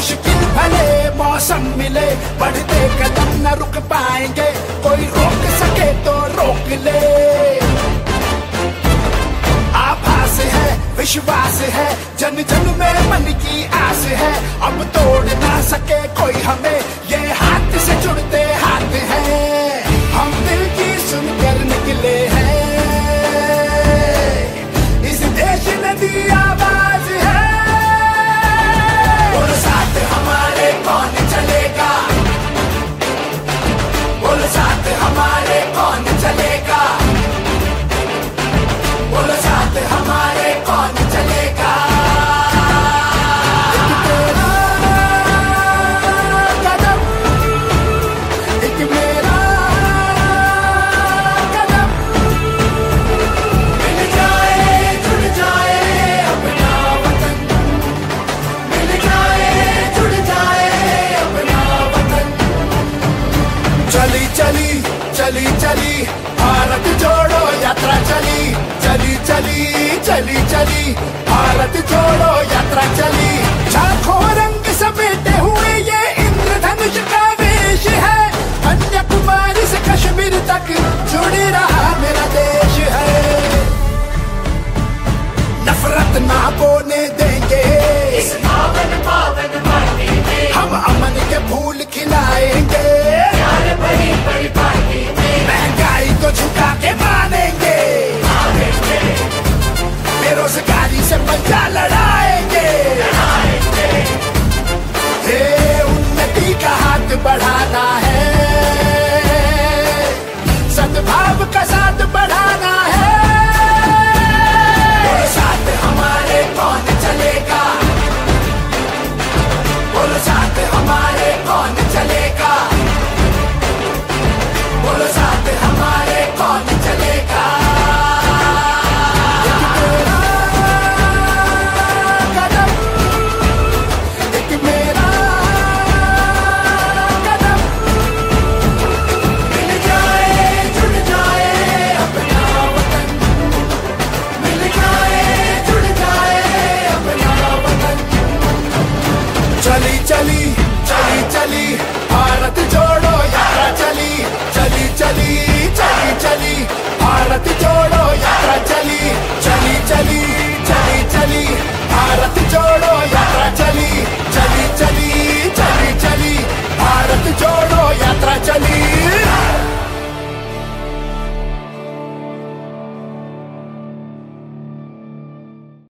मुश्किल भले मौसम मिले, बढ़ते कदम न रुक पाएँगे। कोई रोक सके तो रोक ले। आभास है, विश्वास है, जन जन में मन की आस है। अब तोड़ ना सके कोई हमें चली चली भारत जोड़ो यात्रा चली चली चली चली चली भारत से लड़ाएँगे। लड़ाएँगे। हे उन्नति का हाथ बढ़ाना है। Charlie.